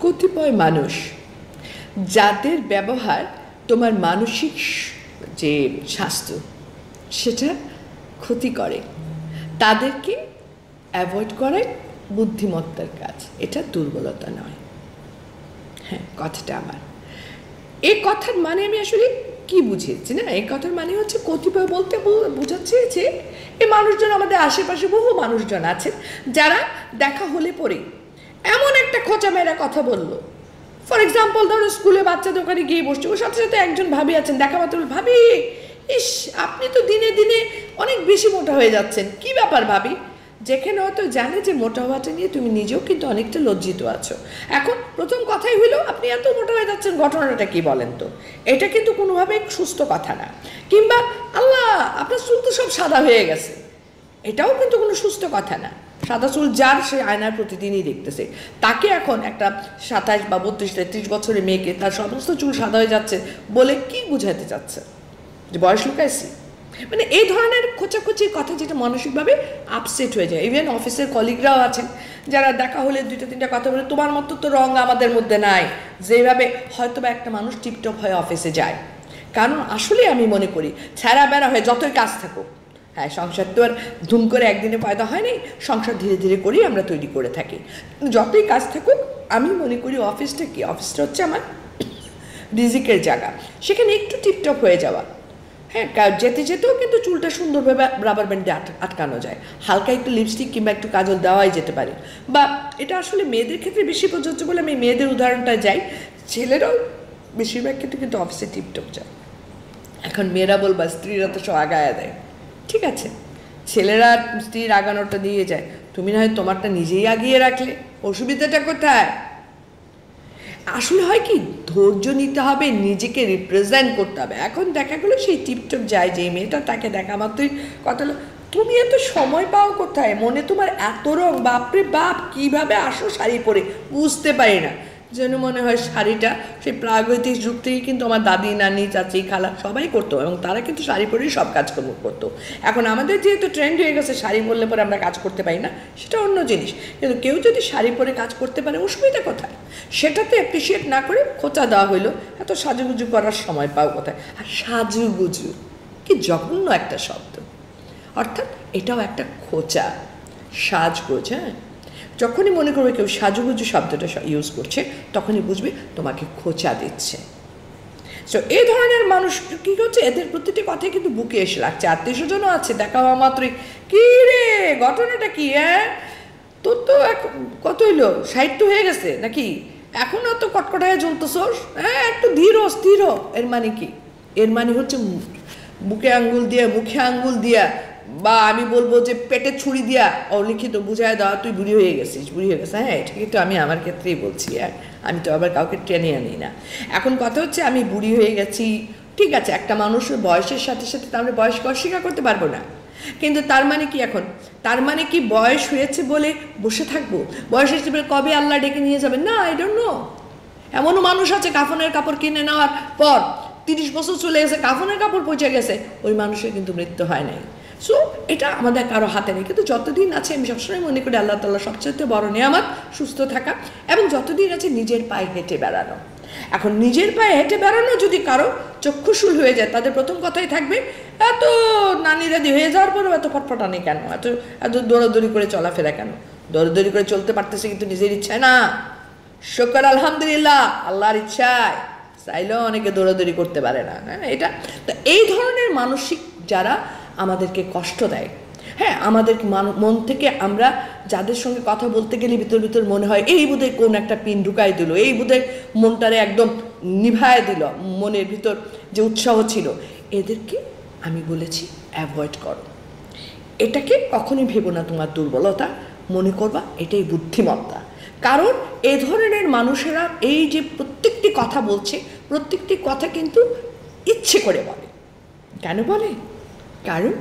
কতিপয় মানুষ যাদের ব্যবহার তোমার মানসিক যে স্বাস্থ্য, সেটা ক্ষতি করে। তাদেরকে অ্যাভয়েড করাই বুদ্ধিমত্তার কাজ। এটা দুর্বলতা নয়। হ্যাঁ কথাটা আমার। এই কথার মানে আমি আসলে কি বুঝিয়েছি না? এই কথার মানে হচ্ছে কতিপয় বলতে বোঝাচ্ছে যে এই মানুষজন আমাদের আশেপাশে বহু মানুষজন আছেন যারা দেখা হলে পরে এমন একটা খোঁচা মেয়েরা কথা বলল। ফর এক্সাম্পল ধরো স্কুলে বাচ্চাদের ওখানে গিয়ে বসছে, ওর সাথে সাথে একজন ভাবি আছেন, দেখা মাত্র ভাবি, ইস, আপনি তো দিনে দিনে অনেক বেশি মোটা হয়ে যাচ্ছেন। কি ব্যাপার ভাবি? যেখানে হয়তো জানে যে মোটা হওয়াটা নিয়ে তুমি নিজেও কিন্তু অনেকটা লজ্জিত আছো। এখন প্রথম কথাই হইল আপনি এত মোটা হয়ে যাচ্ছেন, ঘটনাটা কি বলেন তো? এটা কিন্তু কোনোভাবে সুস্থ কথা না। কিংবা, আল্লাহ, আপনার চুল তো সব সাদা হয়ে গেছে। এটাও কিন্তু কোনো সুস্থ কথা না। সাদা চুল যার সে আয়নার প্রতিদিনই দেখতেছে। তাকে এখন একটা সাতাশ বা বত্রিশ, তেত্রিশ বছরের মেয়েকে তার সমস্ত চুল সাদা হয়ে যাচ্ছে বলে কি বুঝাতে চাচ্ছে? যে বয়স লুকাইছি। মানে এই ধরনের খোঁচাখুচির কথা যেটা মানসিকভাবে আপসেট হয়ে যায়। ইভেন অফিসের কলিগরাও আছেন, যারা দেখা হলে দুইটা, তিনটা কথা বলে, তোমার মতো তো রং আমাদের মধ্যে নাই। যেভাবে হয়তো বা একটা মানুষ টিপটপ হয়ে অফিসে যায়। কারণ আসলে আমি মনে করি, ছেঁড়া বেড়া হয়ে যতই কাজ থাকুক হ্যাঁ সংসার তো আর ধুম করে একদিনে পয়দা হয়নি, সংসার ধীরে ধীরে করেই আমরা তৈরি করে থাকি। যতই কাজ থাকুক, আমি মনে করি অফিসটা কি? অফিসটা হচ্ছে আমার রিজিকের জায়গা। সেখানে একটু টিপটপ হয়ে যাওয়া। হ্যাঁ যেতে যেতেও কিন্তু চুলটা সুন্দরভাবে রাবার ব্যান্ডে আটকানো যায়। হালকা একটু লিপস্টিক কিংবা একটু কাজল দেওয়াই যেতে পারে। বা এটা আসলে মেয়েদের ক্ষেত্রে বেশি প্রযোজ্য বলে আমি মেয়েদের উদাহরণটা যাই। ছেলেরাও বেশিরভাগ ক্ষেত্রে কিন্তু অফিসে টিপটপ যায়। এখন মেয়েরা বলবা, স্ত্রীরা তো সব আগায়া দেয়। ঠিক আছে। ছেলেরা স্ত্রীর আগানোটা দিয়ে যায়। তুমি না হয় তোমারটা নিজেই আগিয়ে রাখলে। অসুবিধাটা কোথায়? আসলে হয় কি, ধৈর্য নিতে হবে, নিজেকে রিপ্রেজেন্ট করতে হবে। এখন দেখা গেলো সেই টিপটপ যায় যে মেয়েটা তাকে দেখা মাত্রই কথা তুমি এত সময় পাও কোথায়? মনে তোমার এত রং। বাপরে বাপ, কীভাবে আসো শাড়ি পরে? বুঝতে পারি না। যেন মনে হয় শাড়িটা সেই প্রাগৈতিক যুগ থেকেই কিন্তু আমার দাদি, নানি, চাচি, খালা সবাই করতো এবং তারা কিন্তু শাড়ি পরেই সব কাজকর্ম করতো। এখন আমাদের যেহেতু ট্রেন্ড হয়ে গেছে শাড়ি পরলে পরে আমরা কাজ করতে পারি না, সেটা অন্য জিনিস। কিন্তু কেউ যদি শাড়ি পরে কাজ করতে পারে, অসুবিধা কোথায়? সেটাতে অ্যাপ্রিসিয়েট না করে খোঁচা দেওয়া হইল, এত সাজুগুজু করার সময় পাও কোথায়? আর সাজুগুজু, কি জঘন্য একটা শব্দ। অর্থাৎ এটাও একটা খোঁচা, সাজগোজ হ্যাঁ? যখনই মনে করবে কেউ সাজুগুজু শব্দটা ইউজ করছে, তখনই বুঝবে তোমাকে খোঁচা দিচ্ছে। সো এই ধরনের মানুষ, কী করছে এদের প্রতিটি কথাই কিন্তু বুকে এসে লাগছে। আত্মীয় স্বজনও আছে দেখা হওয়া মাত্রই কী রে? ঘটনাটা কি হ্যাঁ? তোর তো এক কত হইল? সাহিত্য হয়ে গেছে নাকি? এখনও তো কটকটায় জ্বলতেছোস হ্যাঁ একটু ধীর স্থির এর মানে কি? এর মানে হচ্ছে বুকে আঙ্গুল দিয়ে, মুখে আঙ্গুল দিয়া বা আমি বলব যে পেটে ছুরি দিয়া অলিখিত বুঝায় দেওয়া, তুই বুড়ি হয়ে গেছিস, বুড়ি হয়ে গেছে হ্যাঁ এটা কিন্তু আমি আমার ক্ষেত্রেই বলছি হ্যাঁ আমি তো আবার কাউকে টেনে আনি না। এখন কথা হচ্ছে, আমি বুড়ি হয়ে গেছি, ঠিক আছে, একটা মানুষের বয়সের সাথে সাথে তো আমরা বয়সকে অস্বীকার করতে পারব না। কিন্তু তার মানে কি এখন? তার মানে কি বয়স হয়েছে বলে বসে থাকব? বয়স হয়েছে বলে কবে আল্লাহ ডেকে নিয়ে যাবে না আই ডোন্ট নো এমনও মানুষ আছে, কাফনের কাপড় কিনে নেওয়ার পর তিরিশ বছর চলে গেছে, কাফনের কাপড় পচে গেছে, ওই মানুষের কিন্তু মৃত্যু হয় নাই। সো এটা আমাদের কারও হাতে নেই। কিন্তু যতদিন আছে, আমি সবসময় মনে করি আল্লাহ তাল্লাহ সবচেয়ে বড় নিয়ামত, সুস্থ থাকা এবং যতদিন আছে নিজের পায়ে হেঁটে বেড়ানো। এখন নিজের পায়ে হেঁটে বেড়ানো যদি কারও চক্ষুশুল হয়ে যায়, তাদের প্রথম কথাই থাকবে, এত নানি দাদি হয়ে যাওয়ার পরেও এত ফটফটানি কেন? এত এত দৌড়াদৌড়ি করে চলাফেরা কেন? দৌড়াদৌড়ি করে চলতে পারতেছে কিন্তু নিজের ইচ্ছায় না। শকর, আলহামদুলিল্লাহ, আল্লাহর ইচ্ছায়। চাইলেও অনেকে দৌড়াদৌড়ি করতে পারে না হ্যাঁ এটা। তো এই ধরনের মানসিক যারা আমাদেরকে কষ্ট দেয়। হ্যাঁ আমাদের মন থেকে আমরা যাদের সঙ্গে কথা বলতে গেলে ভিতর ভিতর মনে হয়, এই বোধহয় কোন একটা পিন ঢুকাই দিল, এই বোধহয় মনটারে একদম নিভায় দিল, মনের ভিতর যে উৎসাহ ছিল। এদেরকে আমি বলেছি অ্যাভয়েড করো। এটাকে কখনই ভেবো না তোমার দুর্বলতা, মনে করবা এটাই বুদ্ধিমত্তা। কারণ এ ধরনের মানুষেরা এই যে প্রত্যেকটি কথা বলছে, প্রত্যেকটি কথা কিন্তু ইচ্ছে করে বলে। কেন বলে? কারণ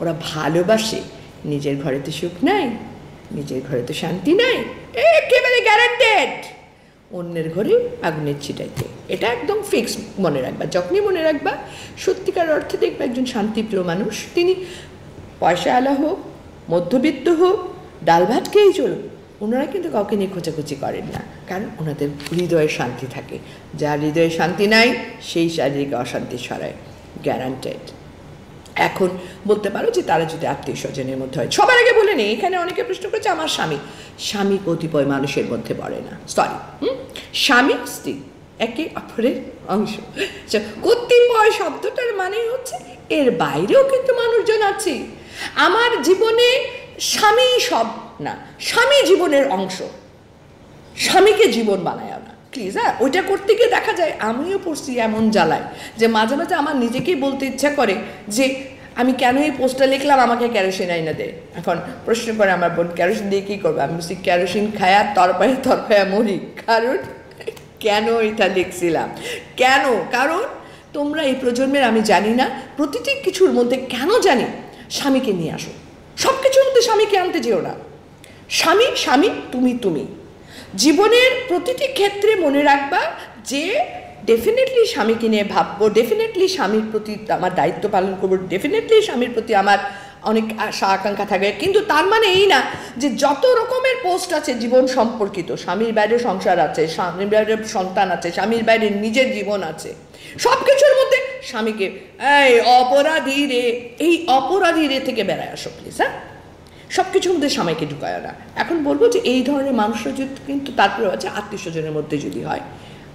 ওরা ভালোবাসে। নিজের ঘরে তো সুখ নাই, নিজের ঘরে তো শান্তি নাই, একেবারে গ্যারান্টেড অন্যের ঘরে আগুনের ছিটাইতে। এটা একদম ফিক্স মনে রাখবা। যখনই মনে রাখবা, সত্যিকার অর্থে দেখবে একজন শান্তিপ্রিয় মানুষ। তিনি পয়সা আলা হোক, মধ্যবিত্ত হোক, ডাল ভাত খেয়েই চলুন ওনারা কিন্তু কাউকে নিয়ে খোঁচাখুচি করেন না। কারণ ওনাদের হৃদয়ে শান্তি থাকে। যার হৃদয়ে শান্তি নাই, সেই শারীরিক অশান্তি সরায় গ্যারান্টেড এখন বলতে পারো যে তারা যদি আত্মীয় স্বজনের মধ্যে হয়। সবার আগে বলে নেই এখানে অনেকে প্রশ্ন করেছে আমার স্বামী। স্বামী কতিপয় মানুষের মধ্যে পড়ে না। সরি স্বামী স্ত্রী একে অপরের অংশ। আচ্ছা, কতিপয় শব্দটার মানে হচ্ছে এর বাইরেও কিন্তু মানুষজন আছে। আমার জীবনে স্বামী সব না স্বামী জীবনের অংশ। স্বামীকে জীবন বানায় প্লিজ হ্যাঁ ওইটা করতে গিয়ে দেখা যায় আমিও পড়ছি এমন জ্বালায় যে মাঝে মাঝে আমার নিজেকেই বলতে ইচ্ছা করে যে আমি কেন এই পোস্টটা লিখলাম, আমাকে ক্যারোসিন আইনা দে। এখন প্রশ্ন করে আমার বোন ক্যারোসিন দিয়ে কী করবে? আমি বলছি ক্যারোসিন খায়া তরপায়া তরপায়া মরি। কারণ কেন এটা লিখছিলাম? কেন? কারণ তোমরা এই প্রজন্মের, আমি জানি না, প্রতিটি কিছুর মধ্যে কেন জানি স্বামীকে নিয়ে আসো। সব কিছুর মধ্যে স্বামীকে আনতে যেও না। স্বামী স্বামী, তুমি তুমি। জীবনের প্রতিটি ক্ষেত্রে মনে রাখবা যে ডেফিনেটলি স্বামীকে নিয়ে ভাববো ডেফিনেটলি স্বামীর প্রতি আমার দায়িত্ব পালন করব ডেফিনেটলি স্বামীর প্রতি আমার অনেক আশা, আকাঙ্ক্ষা থাকবে। কিন্তু তার মানে এই না যে যত রকমের পোস্ট আছে জীবন সম্পর্কিত, স্বামীর বাইরে সংসার আছে, স্বামীর বাইরে সন্তান আছে, স্বামীর বাইরে নিজের জীবন আছে সব কিছুর মধ্যে স্বামীকে, এই অপরাধী রে, এই অপরাধী রে থেকে বেড়ায় আসো প্লিজ হ্যাঁ? সব কিছুর মধ্যে স্বামীকে ঢুকায় না এখন বলব যে এই ধরনের মানুষরা যদি কিন্তু তারপরে আছে, আত্মীয় স্বজনের মধ্যে যদি হয়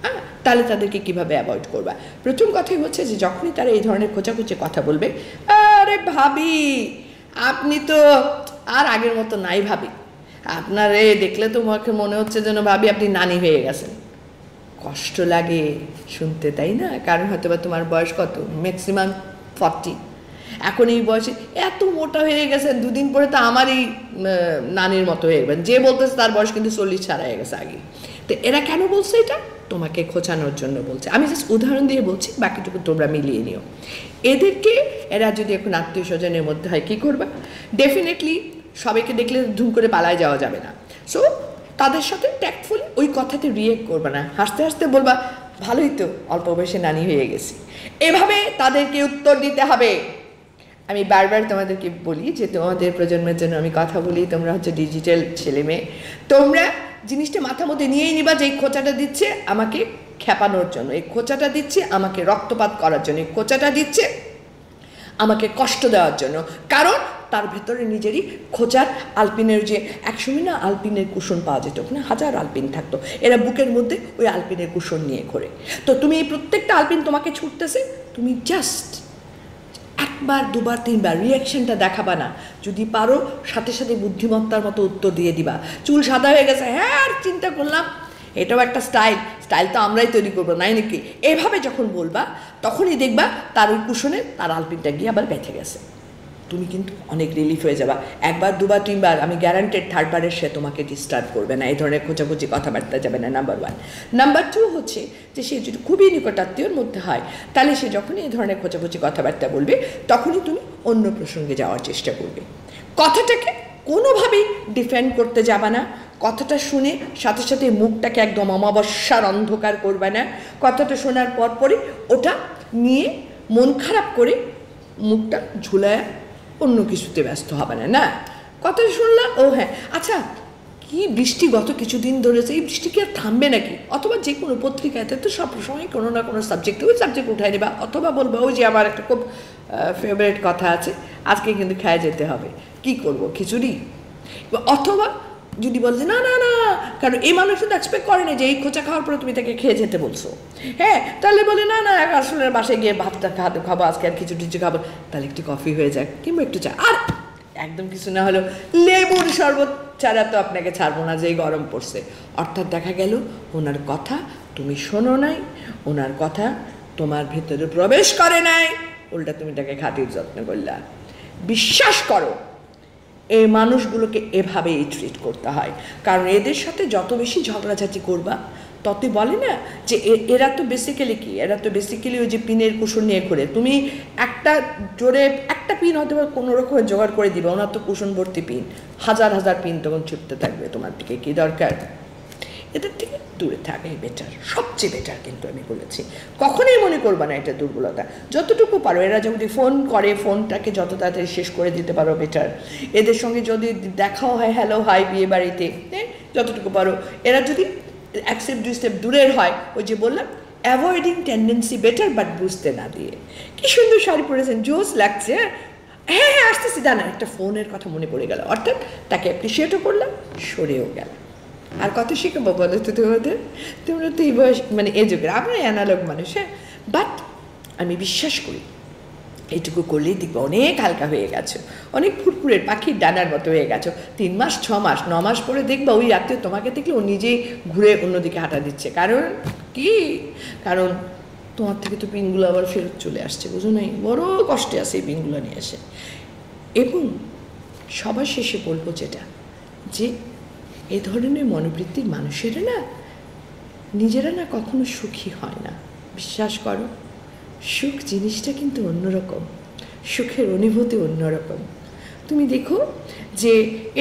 হ্যাঁ তাহলে তাদেরকে কীভাবে অ্যাভয়েড করবা? প্রথম কথাই হচ্ছে যে যখনই তারা এই ধরনের খোঁচাখুচি কথা বলবে, আরে ভাবি, আপনি তো আর আগের মতো নাই ভাবি। আপনার এ দেখলে তো মনে হচ্ছে যেন ভাবি আপনি নানি হয়ে গেছেন। কষ্ট লাগে শুনতে, তাই না? কারণ হয়তো বা তোমার বয়স কত? ম্যাক্সিমাম ফর্টি এখন এই বয়সে এত মোটা হয়ে গেছেন দুদিন পরে তো আমারই নানির মতো হয়ে গেবেন যে বলতেছে তার বয়স কিন্তু চল্লিশ ছাড়া হয়ে গেছে আগে। তো এরা কেন বলছে এটা? তোমাকে খোঁচানোর জন্য বলছে। আমি জাস্ট উদাহরণ দিয়ে বলছি, বাকিটুকু তোমরা মিলিয়ে নিও। এদেরকে, এরা যদি এখন আত্মীয় স্বজনের মধ্যে হয়, কী করবা? ডেফিনেটলি সবাইকে দেখলে ধুম করে পালায় যাওয়া যাবে না। সো তাদের সাথে ট্যাক্টফুলি ওই কথাতে রিয়েক্ট করবে না। হাসতে হাসতে বলবা, ভালোই তো, অল্প বয়সে নানি হয়ে গেছি। এভাবে তাদেরকে উত্তর দিতে হবে। আমি বারবার তোমাদেরকে বলি যে তোমাদের প্রজন্মের জন্য আমি কথা বলি, তোমরা হচ্ছে ডিজিটাল ছেলে মেয়ে। তোমরা জিনিসটা মাথা মধ্যে নিয়েই নিবা যে এই খোঁচাটা দিচ্ছে আমাকে খেপানোর জন্য, এই খোঁচাটা দিচ্ছে আমাকে রক্তপাত করার জন্য, এই খোঁচাটা দিচ্ছে আমাকে কষ্ট দেওয়ার জন্য। কারণ তার ভেতরে নিজেরই খোঁচার আলপিনের যে, একসময় না আলপিনের কুশন পাওয়া যেত, ওখানে হাজার আলপিন থাকতো। এরা বুকের মধ্যে ওই আলপিনের কুশন নিয়ে ঘোরে। তো তুমি এই প্রত্যেকটা আলপিন তোমাকে ছুটতেছে, তুমি জাস্ট একবার, দুবার, তিনবার রিয়াকশনটা দেখাবা না। যদি পারো, সাথে সাথে বুদ্ধিমত্তার মতো উত্তর দিয়ে দিবা। চুল সাদা হয়ে গেছে হ্যাঁ চিন্তা করলাম। এটাও একটা স্টাইল স্টাইল তো আমরাই তৈরি করব, নাই নাকি? এভাবে যখন বলবা, তখনই দেখবা তার ওই কুশনে তার আলপিনটা গিয়ে আবার বেঁধে গেছে। তুমি কিন্তু অনেক রিলিফ হয়ে যাবা। একবার, দুবার, তিনবার, আমি গ্যারান্টেড থার্ডবারের সে তোমাকে ডিস্টার্ব করবে না। এই ধরনের খোঁচাখুচি কথাবার্তা যাবে না নাম্বার ওয়ান নাম্বার টু হচ্ছে যে সে যদি খুবই নিকটাত্মীয়র মধ্যে হয়, তাহলে সে যখনই এই ধরনের খোঁচাখুচি কথাবার্তা বলবে, তখনই তুমি অন্য প্রসঙ্গে যাওয়ার চেষ্টা করবে। কথাটাকে কোনোভাবেই ডিফেন্ড করতে যাবা না। কথাটা শুনে সাথে সাথে মুখটাকে একদম অমাবস্যার অন্ধকার করবে না। কথাটা শোনার পর পরে ওটা নিয়ে মন খারাপ করে মুখটা ঝুলায় অন্য কিছুতে ব্যস্ত হবে না না? কথা শুনলাম ও হ্যাঁ। আচ্ছা কি বৃষ্টি গত কিছুদিন ধরেছে এই বৃষ্টি কি আর থামবে নাকি? অথবা যে কোনো পত্রিকাতে তো সবসময় কোনো না কোনো সাবজেক্ট ওই সাবজেক্ট উঠাই নেবা। অথবা বলব, ওই যে আমার একটা খুব ফেভারেট কথা আছে, আজকে কিন্তু খেয়ে যেতে হবে। কি করব? খিচুড়ি? অথবা যদি বলে যে, না না না। কারণ এই মানুষ তো এক্সপেক্ট করে না যে, এই খোঁচা খাওয়ার পরে তুমি তাকে খেয়ে যেতে বলছো। হ্যাঁ তাহলে বলে, না না আসলে বাসায় গিয়ে ভাতটা খাতে খাব, আজকে আর কিছু টিচু খাব। তাহলে একটু কফি হয়ে যাক। কিংবা একটু চা। আর একদম কিছু না হলেও লেবুর শরবত ছাড়া তো আপনাকে ছাড়বো না যে গরম পড়ছে। অর্থাৎ দেখা গেল, ওনার কথা তুমি শোনো নাই, ওনার কথা তোমার ভেতরে প্রবেশ করে নাই। উল্টা তুমি তাকে খাতির যত্ন করলা। বিশ্বাস করো এই মানুষগুলোকে এভাবেই ট্রিট করতে হয়। কারণ এদের সাথে যত বেশি ঝগড়াঝাটি করবা, ততই বলে না যে এরা তো বেসিক্যালি কি? এরা তো বেসিক্যালি ওই যে পিনের কুশন নিয়ে ঘুরে। তুমি একটা জোরে একটা পিন হয়তো কোনো রকমের জোগাড় করে দিবে, ওনার তো ভর্তি পিন। হাজার হাজার পিন তখন ছুটতে থাকবে তোমার দিকে, কি দরকার? এদের থেকে দূরে থাকাই বেটার সবচেয়ে বেটার কিন্তু আমি বলেছি। কখনোই মনে করবে না এটা দুর্বলতা। যতটুকু পারো, এরা যদি ফোন করে ফোনটাকে যত তাড়াতাড়ি শেষ করে দিতে পারো বেটার এদের সঙ্গে যদি দেখাও হয় হ্যালো হাই বিয়ে বাড়িতে যতটুকু পারো। এরা যদি এক স্টেপ দুই স্টেপ দূরের হয়, ওই যে বললাম অ্যাভয়েডিং টেন্ডেন্সি বেটার বাট বুঝতে না দিয়ে। কি সুন্দর শাড়ি পরেছেন, জোস লাগছে হ্যাঁ? হ্যাঁ আসতেছি জানা একটা ফোনের কথা মনে পড়ে গেল। অর্থাৎ তাকে অ্যাপ্রিসিয়েটও করলাম, সরেও গেল। আর কত শিখাবো বলো তো তোমাদের? তোমরা তো এই বয়স মানে এই যুগের আমরা অ্যানালগ মানুষ হ্যাঁ? বাট আমি বিশ্বাস করি, এইটুকু করলেই দেখবে অনেক হালকা হয়ে গেছো। অনেক ফুরফুরের পাখির ডানার মতো হয়ে গেছো। তিন মাস, ছ মাস, ন মাস পরে দেখবা ওই আত্মীয় তোমাকে দেখলে ও নিজেই ঘুরে অন্যদিকে হাঁটা দিচ্ছে। কারণ কি? কারণ তোমার থেকে তো পিনগুলো আবার ফেরত চলে আসছে, বুঝো নাই? বড় কষ্টে আছে এই পিনগুলো নিয়ে এসে। এবং সবার শেষে বলব যেটা, যে এ ধরনের মনোবৃত্তির মানুষেরা না, নিজেরা না কখনো সুখী হয় না। বিশ্বাস করো, সুখ জিনিসটা কিন্তু অন্যরকম, সুখের অনুভূতি অন্যরকম। তুমি দেখো যে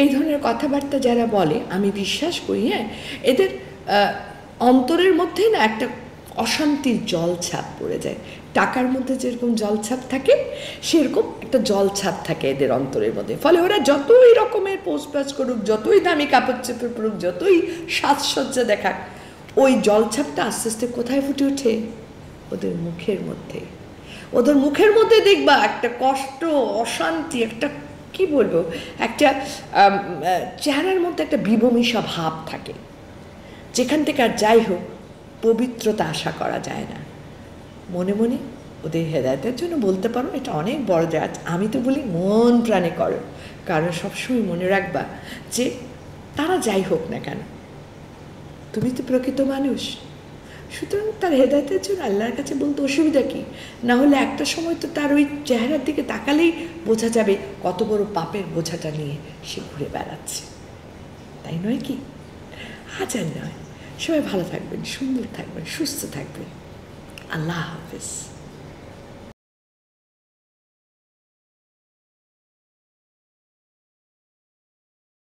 এই ধরনের কথাবার্তা যারা বলে, আমি বিশ্বাস করি হ্যাঁ এদের অন্তরের মধ্যে না একটা অশান্তির জলছাপ পড়ে যায়। টাকার মধ্যে যেরকম জলছাপ থাকে, সেরকম একটা জলছাপ থাকে এদের অন্তরের মধ্যে। ফলে ওরা যতই রকমের পোস্ট করুক, যতই দামি কাপড় চোপড় পড়ুক যতই সাজসজ্জা দেখাক, ওই জলছাপটা আস্তে আস্তে কোথায় ফুটে ওঠে? ওদের মুখের মধ্যে। ওদের মুখের মধ্যে দেখবা একটা কষ্ট, অশান্তি, একটা, কি বলব, একটা চেহারার মধ্যে একটা বিবমিশা ভাব থাকে। যেখান থেকে আর যাই হোক পবিত্রতা আশা করা যায় না। মনে মনে ওদের হেদায়তের জন্য বলতে পারো, এটা অনেক বড় জায়গা আমি তো বলি মন প্রাণে করো। কারণ সবসময় মনে রাখবা যে তারা যাই হোক না কেন, তুমি তো প্রকৃত মানুষ। সুতরাং তার হেদায়তের জন্য আল্লাহর কাছে বলতে অসুবিধা কী? না হলে একটা সময় তো তার ওই চেহারার দিকে তাকালেই বোঝা যাবে কত বড় পাপের বোঝাটা নিয়ে সে ঘুরে বেড়াচ্ছে। তাই নয় কি? হাজার নয়। সবাই ভালো থাকবেন সুন্দর থাকবেন সুস্থ থাকবেন। আল্লাহ হাফিজ।